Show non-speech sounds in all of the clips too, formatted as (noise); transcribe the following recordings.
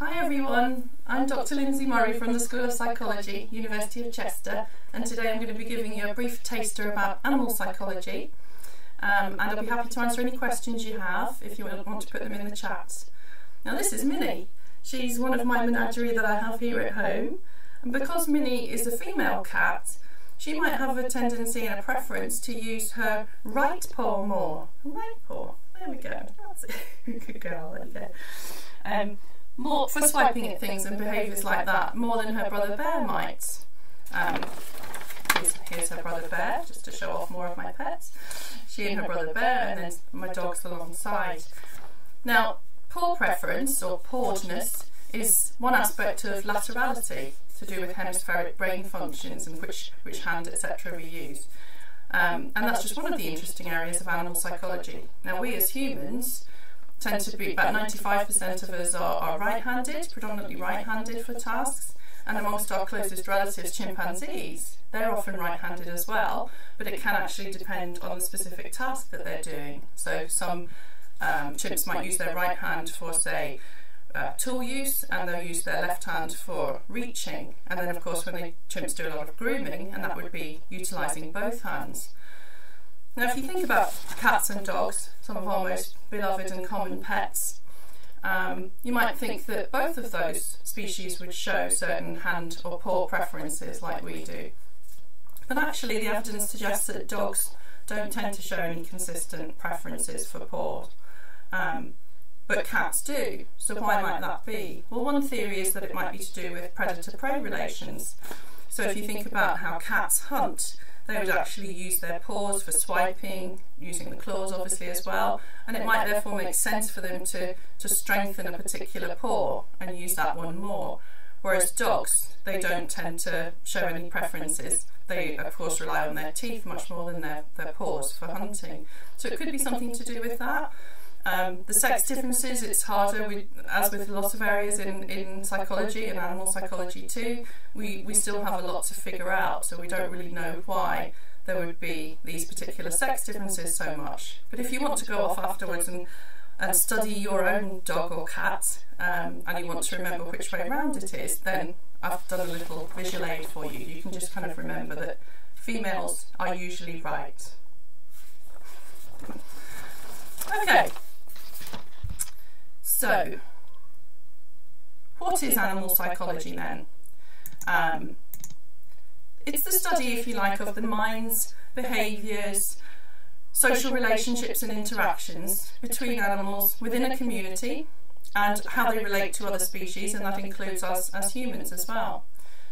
Hi everyone, I'm Dr Lindsay Murray from the School of Psychology, University of Chester, and today I'm going to be giving you a brief taster about animal psychology. Um, and I'll be happy to answer any questions you have if you want to put them in the chat. Now, this is Minnie. She's one of my menagerie that I have here at home, and because Minnie is a female cat, she might have a tendency and a preference to use her right paw more. Right paw. There we go. That's it. Good girl. There you go. Um, more for swiping at things and behaviours like that, more than her brother bear might. Um, here's, here's, her brother bear, just to show off more of my pets. She and her brother bear, and then my dogs alongside. Now, paw preference or pawedness is one aspect of laterality to do with hemispheric brain functions and which, which hand, etc., we use. Um, and that's just one of the interesting areas of animal psychology. Now, we as humans tend to be about 95% of us are, are right handed, predominantly right handed for tasks. And amongst our closest relatives, chimpanzees, they're often right handed as well, but it can actually depend on the specific task that they're doing. So some um, chimps might use their right hand for, say, uh, tool use, and they'll use their left hand for reaching. And then, of course, when the chimps do a lot of grooming, and that would be utilising both hands. Now, if you think about cats and dogs, some of our most beloved and common pets, um, you might think that both of those species would show certain hand or paw preferences like we do. But actually, the evidence suggests that dogs don't tend to show any consistent preferences for paw. Um, but cats do. So why might that be? Well, one theory is that it might be to do with predator-prey relations. So if you think about how cats hunt, they would actually use their paws for swiping, using the claws obviously as well, and it might therefore make sense for them to, to strengthen a particular paw and use that one more. Whereas dogs, they don't tend to show any preferences. They, of course, rely on their teeth much more than their, their paws for hunting. So it could be something to do with that. Um, the sex differences, it's harder, as with lots of areas in, in psychology and animal psychology too, we, we still have a lot to figure out, so we don't really know why there would be these particular sex differences so much. But if you want to go off afterwards and, and study your own dog or cat, um, and you want to remember which way around it is, then I've done a little visual aid for you. You can just kind of remember that females are usually right. Okay. So, what is animal psychology then? Um, it's the study, if you like, of the minds, behaviours, social relationships and interactions between animals within a community and how they relate to other species, and that includes us as humans as well.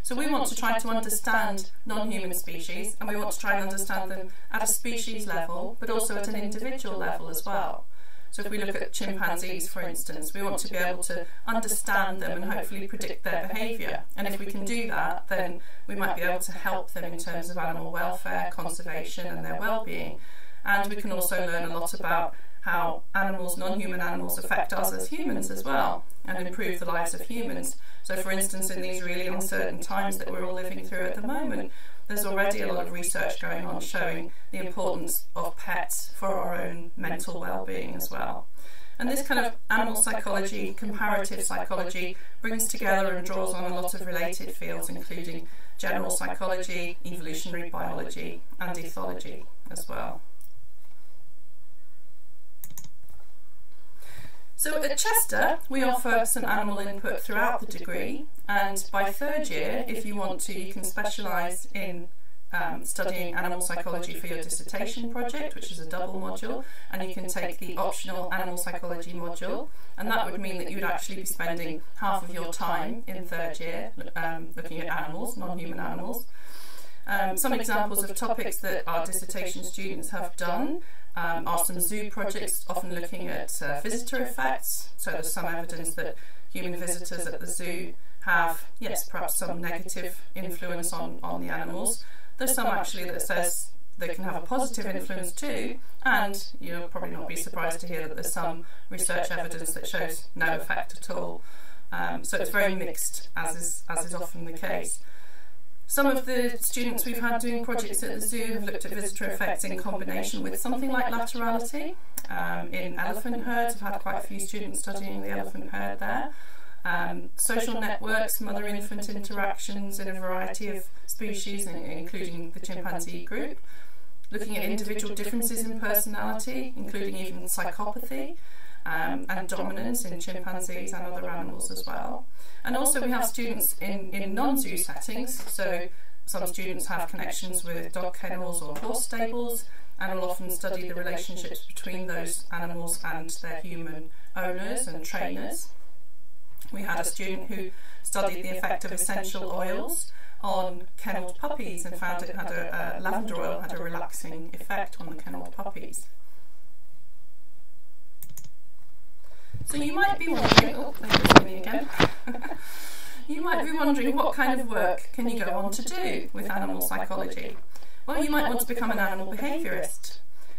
So we want to try to understand non-human species, and we want to try and understand them at a species level, but also at an individual level as well. So if we look at chimpanzees, for instance, we want to be able to understand them and hopefully predict their behaviour. And if we can do that, then we might be able to help them in terms of animal welfare, conservation and their well-being. And we can also learn a lot about how animals, non-human animals, affect us as humans as well and improve the lives of humans. So for instance, in these really uncertain times that we're all living through at the moment, there's already a lot of research going on showing the importance of pets for our own mental well-being as well. And this kind of animal psychology, comparative psychology, brings together and draws on a lot of related fields, including general psychology, evolutionary biology, and ethology as well. So at Chester, we offer some animal input throughout the degree, and by third year, if you want to, you can specialise in um, studying animal psychology for your dissertation project, which is a double module, and you can take the optional animal psychology module, and that would mean that you would actually be spending half of your time in third year um, looking at animals, non-human animals. Um, some examples of topics that our dissertation students have done um, are some zoo projects, often looking at uh, visitor effects. So there's some evidence that human visitors at the zoo have, yes, perhaps some negative influence on, on the animals. There's some actually that says they can have a positive influence too, and you'll probably not be surprised to hear that there's some research evidence that shows no effect at all. Um, so it's very mixed, as is, as is often the case. Some of the students we've had doing projects at the zoo have looked at visitor effects in combination with something like laterality. Um, in elephant herds, I've had quite a few students studying the elephant herd there. um, social networks, mother-infant interactions in a variety of species, including the chimpanzee group, looking at individual differences in personality, including even psychopathy, um, and dominance in chimpanzees and other animals as well. And also we have students in, in non-zoo settings, so some students have connections with dog kennels or horse stables, and will often study the relationships between those animals and their human owners and trainers. We had a student who studied the effect of essential oils on kennelled puppies and found it had a, uh, lavender oil had a relaxing effect on the kennelled puppies. So you might be wondering, oh, there's me again. you might be wondering what kind of work can you go on to do with animal psychology? Well, you might want to become an animal behaviourist.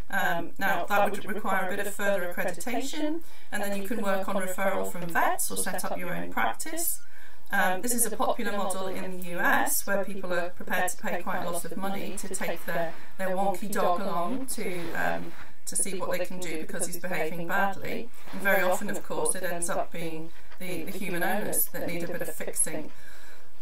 Um, now, that would require a bit of further accreditation, and then you can work on referral from vets or set up your own practice. Um, this is a popular model in the US where people are prepared to pay quite a lot of money to take their, their wonky dog along to, um, to see what they can do because he's behaving badly. And very often, of course, it ends up being the, the human owners that need a bit of fixing.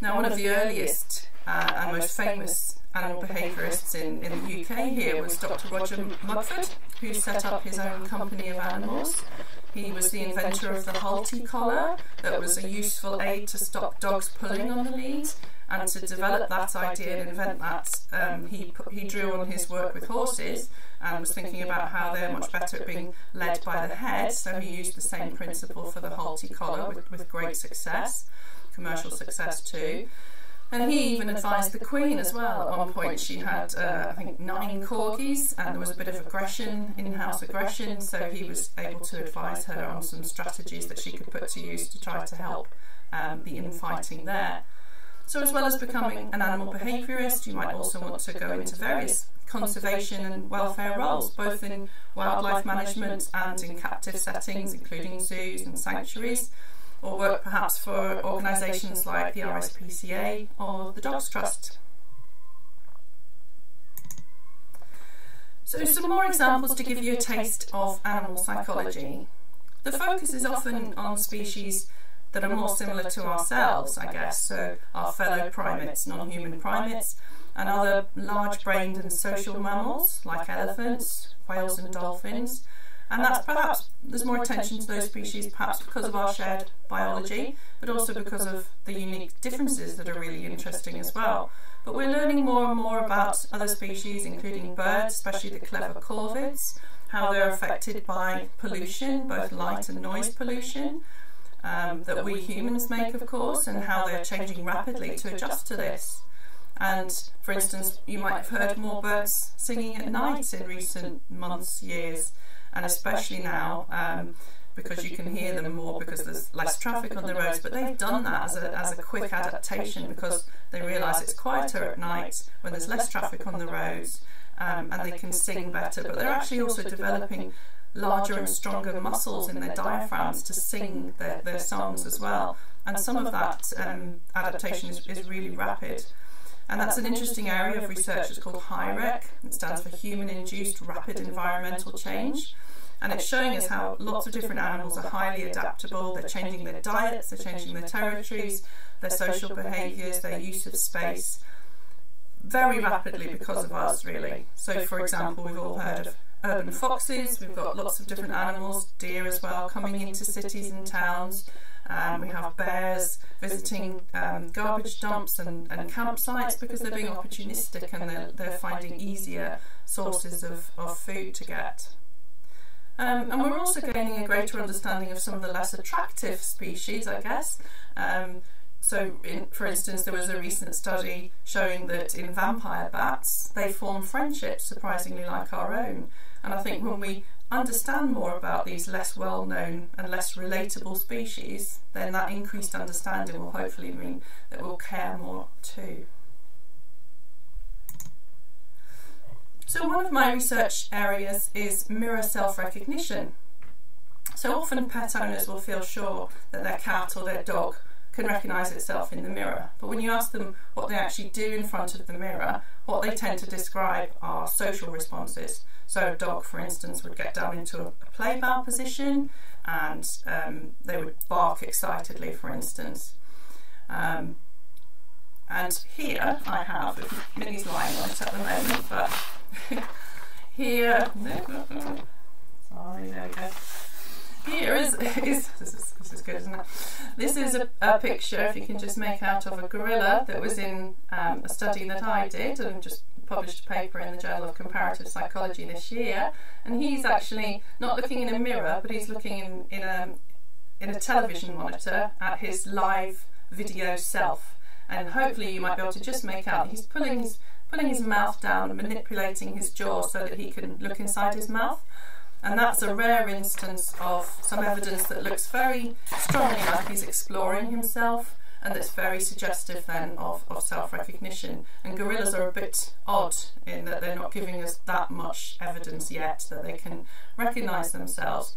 Now, one of the earliest uh, and most famous animal behaviourists in, in the UK here was Dr. Roger Mugford, who set up his own company of animals. He was the inventor of the Halti collar, that was a useful aid to stop dogs pulling on the lead. And to develop that idea and invent that, um, he, he drew on his work with horses and was thinking about how they're much better at being led by the head. So he used the same principle for the Halti collar with, with great success, commercial success too. And he even advised the Queen as well. At one point, she had, uh, I think, nine corgis, and there was a bit of aggression, in house aggression, so he was able to advise her on some strategies that she could put to use to try to help um, the infighting there. So, as well as becoming an animal behaviourist, you might also want to go into various conservation and welfare roles, both in wildlife management and in captive settings, including zoos and sanctuaries or work perhaps for organisations like the RSPCA or the Dogs Trust. So some more examples to give you a taste of animal psychology. The focus is often on species that are more similar to ourselves, I guess, so our fellow primates, non-human primates, and other large-brained and social mammals like elephants, whales and dolphins, and that's perhaps there's more attention to those species perhaps because of our shared biology, but also because of the unique differences that are really interesting as well. But we're learning more and more about other species, including birds, especially the clever corvids, how they're affected by pollution, both light and noise pollution, um, that we humans make, of course, and how they're changing rapidly to adjust to this. And for instance, you might have heard more birds singing at night in recent months, years and especially now um, because you can hear them more because there's less traffic on the roads. But they've done that as a, as a quick adaptation because they realise it's quieter at night when there's less traffic on the roads um, and they can sing better. But they're actually also developing larger and stronger muscles in their diaphragms to sing their, their songs as well. And some of that um, adaptation is, is really rapid. And that's an interesting area of research. It's called HIREC. It stands for Human Induced Rapid Environmental Change. And it's showing us how lots of different animals are highly adaptable. They're changing their diets, they're changing their territories, their social behaviours, their use of space very rapidly because of us, really. So, for example, we've all heard of urban foxes, we've got lots of different animals, deer as well, coming into cities and towns. Um, we have bears visiting um, garbage dumps and, and campsites because they're being opportunistic and they're, they're finding easier sources of, of food to get. Um, and we're also gaining a greater understanding of some of the less attractive species, I guess. Um, so, in, for instance, there was a recent study showing that in vampire bats, they form friendships surprisingly like our own. And I think when we understand more about these less well known and less relatable species, then that increased understanding will hopefully mean that we'll care more too. So, one of my research areas is mirror self recognition. So, often pet owners will feel sure that their cat or their dog can recognise itself in the mirror. But when you ask them what they actually do in front of the mirror, what they tend to describe are social responses. So a dog, for instance, would get down into a, play bow position and um, they would bark excitedly, for instance. Um, and here I have, Minnie's lying on it at the moment, but (laughs) here, (laughs) sorry, there we go here is, is, (laughs) this is this is good, isn't it? This is a, a, picture, if you can just make out of a gorilla that was in um, a study that I did and just published a paper in the Journal of Comparative Psychology this year. And he's actually not looking in a mirror, but he's looking in, in a in a television monitor at his live video self. And hopefully you might be able to just make out he's pulling his pulling his mouth down manipulating his jaw so that he can look inside his mouth. And that's a rare instance of some evidence that looks very strongly like he's exploring himself and that's very suggestive then of, of self recognition. And gorillas are a bit odd in that they're not giving us that much evidence yet that they can recognise themselves.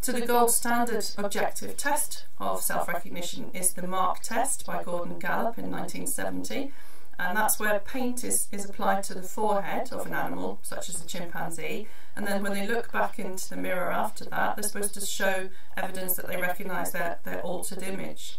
So, the gold standard objective test of self recognition is the mark test by Gordon Gallup in 1970 and that's where paint is, is applied to the forehead of an animal, such as a chimpanzee, and then when they look back into the mirror after that, they're supposed to show evidence that they recognise their, their altered image.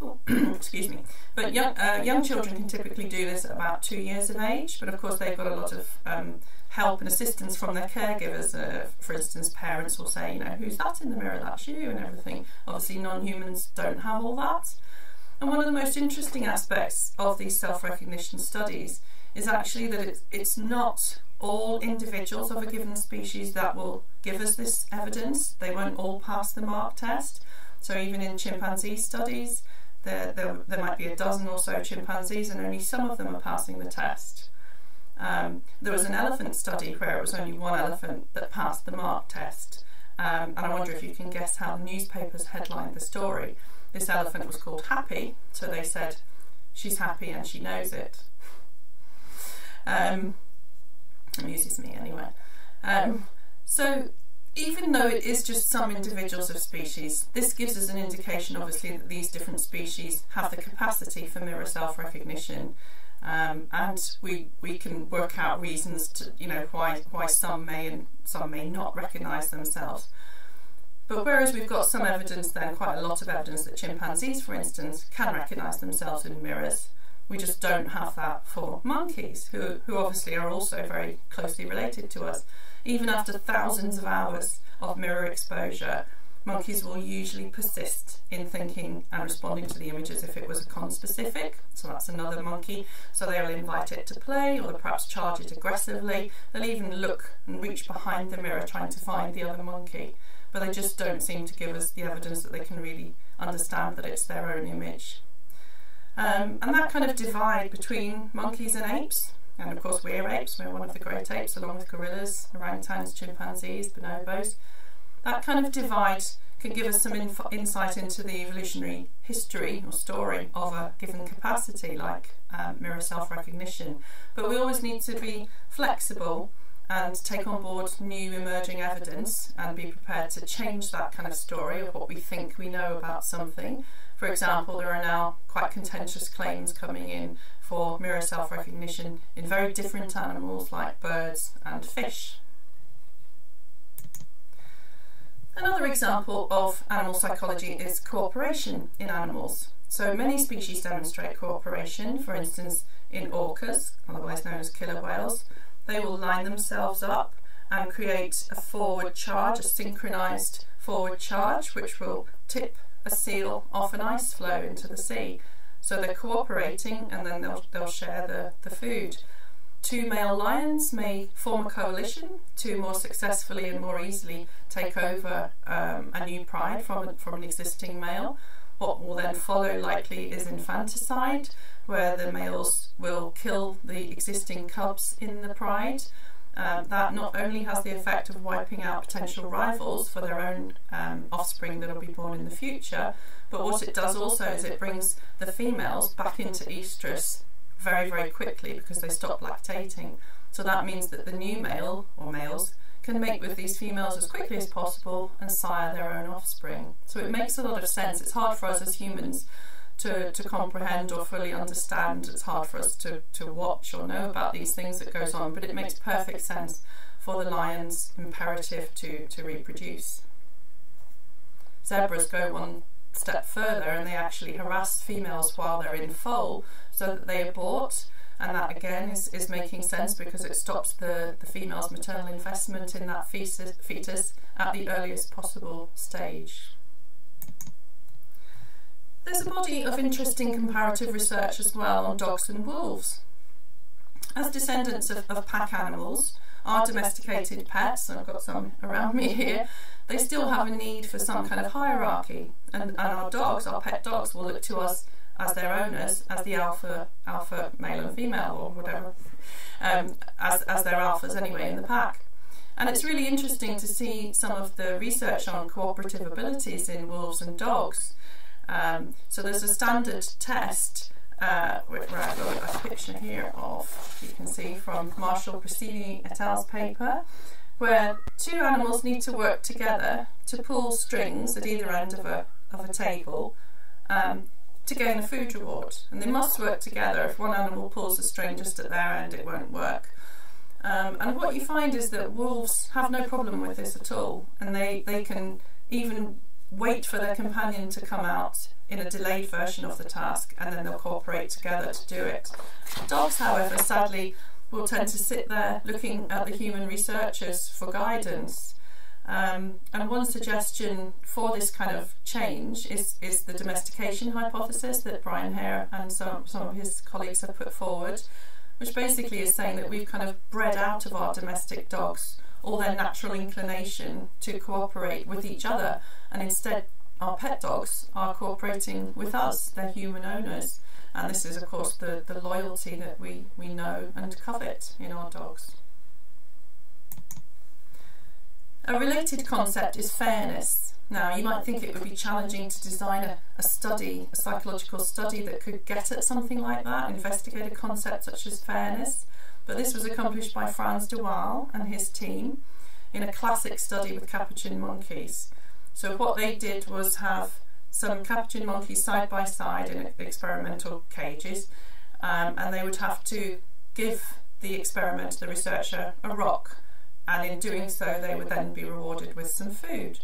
Oh, (clears throat) excuse me. But young, uh, young children can typically do this at about two years of age, but of course they've got a lot of um, help and assistance from their caregivers. Uh, for instance, parents will say, you know, who's that in the mirror? That's you, and everything. Obviously, non humans don't have all that. And one of the most interesting aspects of these self recognition studies is actually that it's, it's not all individuals of a given species that will give us this evidence. They won't all pass the mark test. So, even in chimpanzee studies, there, there, there might be a dozen or so chimpanzees, and only some of them are passing the test. Um, there was an elephant study where it was only one elephant that passed the mark test. Um, and I wonder if you can guess how the newspapers headlined the story this elephant was called Happy, so they said she's happy and she knows it. Um, amuses me anyway. Um, so even though it is just some individuals of species, this gives us an indication, obviously, that these different species have the capacity for mirror self-recognition, um, and we we can work out reasons to you know why why some may and some may not recognise themselves. But whereas we've got some evidence then, quite a lot of evidence that chimpanzees, for instance, can recognise themselves in mirrors, we just don't have that for monkeys, who, who obviously are also very closely related to us. Even after thousands of hours of mirror exposure, monkeys will usually persist in thinking and responding to the images if it was a conspecific. So that's another monkey. So they'll invite it to play or perhaps charge it aggressively. They'll even look and reach behind the mirror trying to find the other monkey but they just don't seem to give us the evidence that they can really understand that it's their own image. Um, and that kind of divide between monkeys and apes, and of course we're apes, we're one of the great apes along with gorillas, orangutans, chimpanzees, bonobos, that kind of divide can give us some inf- insight into the evolutionary history or story of a given capacity like um, mirror self-recognition. But we always need to be flexible and take on board new emerging evidence and be prepared to change that kind of story of what we think we know about something. For example, there are now quite contentious claims coming in for mirror self recognition in very different animals like birds and fish. Another example of animal psychology is cooperation in animals. So many species demonstrate cooperation, for instance, in orcas, otherwise known as killer whales, they will line themselves up and create a forward charge, a synchronized forward charge, which will tip a seal off an ice floe into the sea. So they're cooperating and then they'll, they'll share the, the food. Two male lions may form a coalition to more successfully and more easily take over um, a new pride from, from an existing male. What will then follow likely is infanticide, where the males will kill the existing cubs in the pride. Um, that not only has the effect of wiping out potential rivals for their own um, offspring that will be born in the future, but what it does also is it brings the females back into estrus very, very quickly because they stop lactating. So that means that the new male or males can mate with these females as quickly as possible and sire their own offspring. So it makes a lot of sense. It's hard for us as humans to, to comprehend or fully understand. It's hard for us to, to watch or know about these things that goes on, but it makes perfect sense for the lion's imperative to, to reproduce. Zebras go one step further and they actually harass females while they're in foal so that they abort and that again is, is making sense because it stops the, the female's maternal investment in that fetus, fetus at the earliest possible stage. There's a body of interesting comparative research as well on dogs and wolves. As descendants of, of pack animals, our domesticated pets, I've got some around me here, they still have a need for some kind of hierarchy. And, and our dogs, our pet dogs, will look to us as their owners, as the alpha, alpha male and female, or whatever, um, as, as their alphas anyway in the pack. And it's really interesting to see some of the research on cooperative abilities in wolves and dogs. Um, so there's a standard test uh, where I've got a picture here of, you can see from Marshall Pescini et al.'s paper, where two animals need to work together to pull strings at either end of a, of a table um, to gain a food reward. And they must work together. If one animal pulls a string just at their end, it won't work. Um, and what you find is that wolves have no problem with this at all, and they, they can even wait for their companion to come out in a delayed version of the task, and then they'll cooperate together to do it. Dogs, however, sadly, will tend to sit there looking at the human researchers for guidance. Um, and one suggestion for this kind of change is, is the domestication hypothesis that Brian Hare and some, some of his colleagues have put forward, which basically is saying that we've kind of bred out of our domestic dogs all their natural inclination to cooperate with each other, and instead our pet dogs are cooperating with us, their human owners. And this is, of course, the, the loyalty that we, we know and covet in our dogs. A related concept is fairness. Now, you might think it would be challenging to design a, a, study, a psychological study that could get at something like that, investigate a concept such as fairness, but this was accomplished by Frans de Waal and his team in a classic study with capuchin monkeys. So what they did was have some capuchin monkeys side by side in experimental cages, um, and they would have to give the experiment, the researcher, a rock, and in doing so, they would then be rewarded with some food.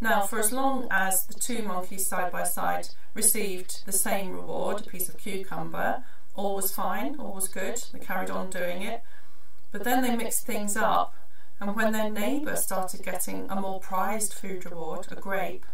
Now, for as long as the two monkeys side by side received the same reward, a piece of cucumber, all was fine, all was good, they carried on doing it. But then they mixed things up, and when their neighbour started getting a more prized food reward, a grape,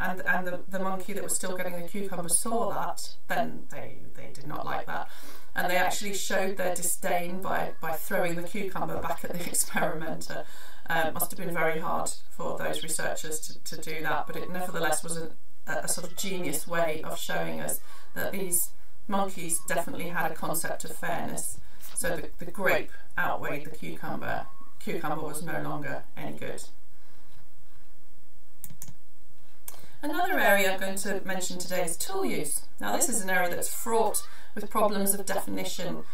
and and the, the monkey that was still getting the cucumber saw that, then they, they did not like that. And they actually showed their disdain by, by throwing the cucumber back at the (laughs) experimenter. Um, it must have been very hard for those researchers to, to do that, but it nevertheless was a, a sort of genius way of showing us that these monkeys definitely had a concept of fairness. So the, the grape outweighed the cucumber. Cucumber was no longer any good. Another area I'm going to mention today is tool use. Now this is an area that's fraught with problems of definition.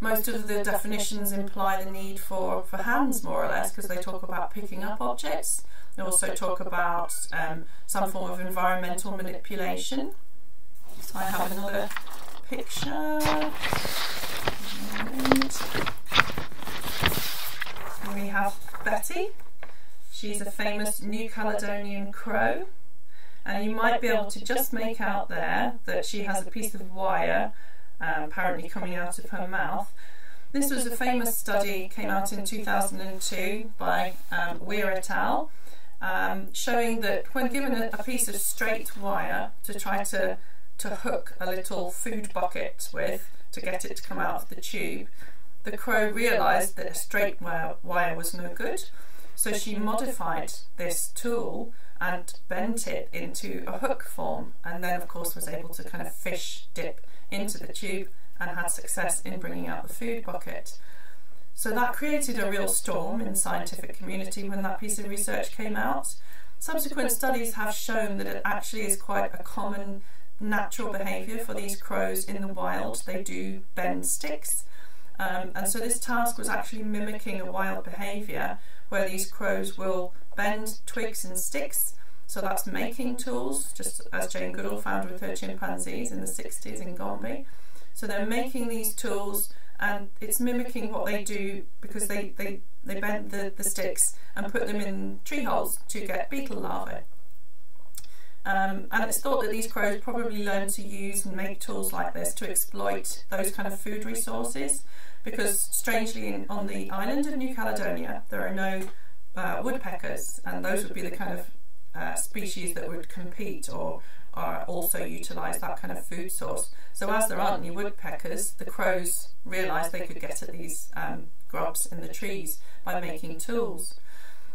Most of the definitions imply the need for, for hands more or less because they talk about picking up objects. They also talk about um, some form of environmental manipulation. So I have another picture. And we have Betty. She's a famous New Caledonian crow and you might be able to just make out there that she has a piece of wire um, apparently coming out of her mouth. This was a famous study, came out in 2002 by um, Weir et al., um, showing that when given a, a, piece of straight wire to try to, to hook a little food bucket with to get it to come out of the tube, the crow realised that a straight wire, wire was no good, so she modified this tool and bent it into a hook form, and then, of course, was able to kind of fish dip into the tube and had success in bringing out the food bucket. So that created a real storm in the scientific community when that piece of research came out. Subsequent studies have shown that it actually is quite a common natural behaviour for these crows in the wild. They do bend sticks. Um, and so this task was actually mimicking a wild behaviour where these crows will bend twigs and sticks. So that's making tools, just as Jane Goodall found with her chimpanzees in the 60s in Gombe. So they're making these tools and it's mimicking what they do because they, they, they bend the, the sticks and put them in tree holes to get beetle larvae. Um, and it's thought that these crows probably learned to use and make tools like this to exploit those kind of food resources because strangely in, on the island of New Caledonia there are no uh, woodpeckers and those would be the kind of uh, species that would compete or are also utilise that kind of food source. So as there aren't any woodpeckers, the crows realised they could get at these um, grubs in the trees by making tools.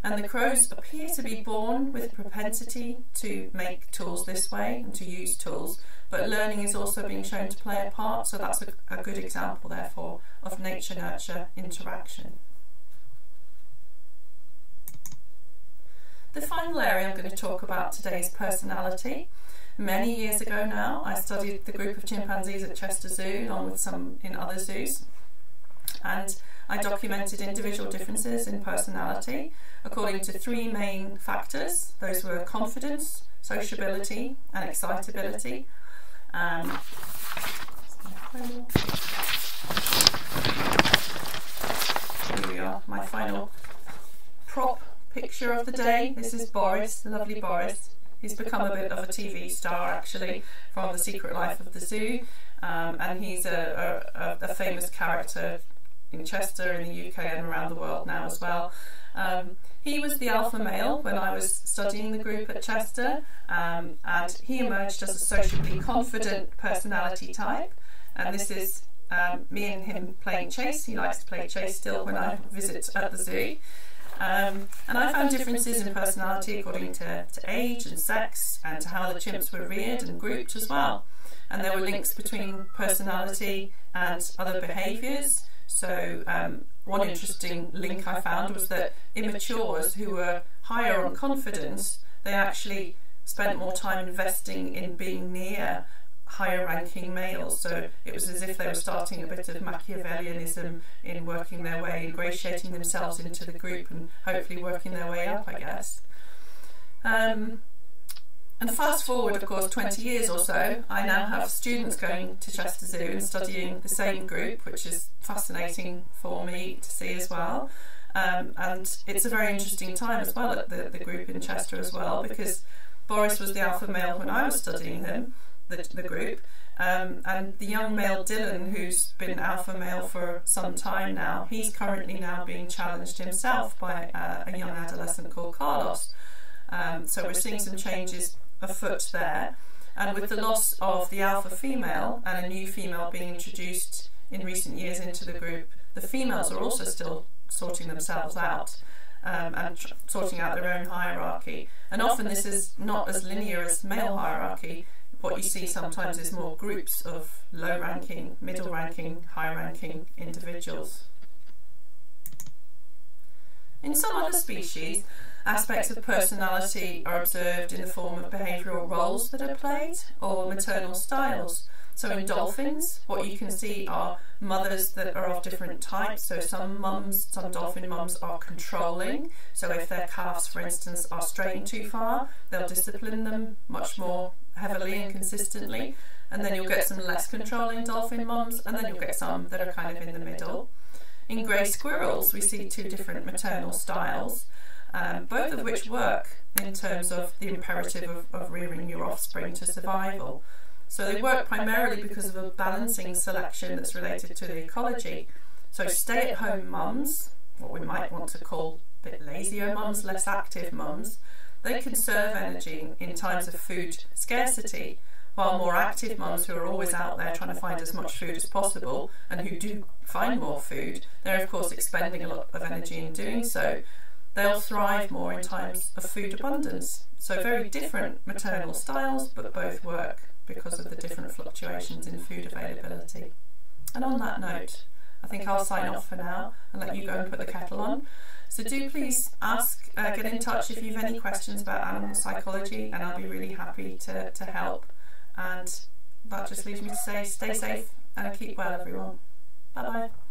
And the crows appear to be born with a propensity to make tools this way and to use tools, but learning is also being shown to play a part, so that's a, a good example, therefore, of nature nurture interaction. The final area I'm going to talk about today is personality. Many years ago now, I studied the group of chimpanzees at Chester Zoo, along with some in other zoos, and I documented individual differences in personality according to three main factors. Those were confidence, sociability, and excitability. Um, here we are, my final prop picture of the day. This is Boris, the lovely Boris. He's become a bit of a TV star actually from The Secret Life of the Zoo, um, and he's a, a, a famous character in Chester, in the UK, and around the world now as well. Um, he was the alpha male when I was studying the group at Chester, um, and he emerged as a sociably confident personality type. And this is um, me and him playing chase. He likes to play chase still when I visit at the zoo. Um, and I found differences in personality according to, to age and sex and to how the chimps were reared and grouped as well. And there were links between personality and other behaviours. So, um, one interesting link I found was that immatures who were higher on confidence, they actually spent more time investing in being near higher ranking males. So it was as if they were starting a bit of Machiavellianism in working their way, ingratiating themselves into the group and hopefully working their way up, I guess. Um, and fast forward, of course, 20 years or so, I now have students going to Chester Zoo and studying the same group, which is fascinating for me to see as well. Um, and it's a very interesting time as well at the, the group in Chester as well, because Boris was the alpha male when I was studying him, the, the group. Um, and the young male Dylan, who's been alpha male for some time now, he's currently now being challenged himself by uh, a young adolescent called Carlos. Um, so we're seeing some changes afoot there. And with the loss of the alpha female and a new female being introduced in recent years into the group, the females are also still sorting themselves out um, and tr- sorting out their own hierarchy. And often this is not as linear as male hierarchy. What you see sometimes is more groups of low ranking, middle ranking, high ranking individuals. In some other species, Aspects of personality are observed in the form of behavioural roles that are played or maternal styles. So in dolphins, what you can see are mothers that are of different types. So some mums, some dolphin mums are controlling. So if their calves, for instance, are straying too far, they'll discipline them much more heavily and consistently. And then you'll get some less controlling dolphin mums, and then you'll get some that are kind of in the middle. In grey squirrels, we see two different maternal styles um, both of which work in terms of the imperative of, of rearing your offspring to survival. So they work primarily because of a balancing selection that's related to the ecology. So stay at home mums, what we might want to call a bit lazier mums, less active mums, they conserve energy in times of food scarcity, while more active mums who are always out there trying to find as much food as possible and who do find more food, they're of course expending a lot of energy in doing so they'll thrive more in times of food abundance. So, very different maternal styles, but both work because of the different fluctuations in food availability. And on that note, I think I'll sign off for now and let you go and put the kettle on. So, do please ask, uh, get in touch if you've any questions about animal psychology, and I'll be really happy to, to help. And that just leaves me to say stay safe and keep well, everyone. Bye bye.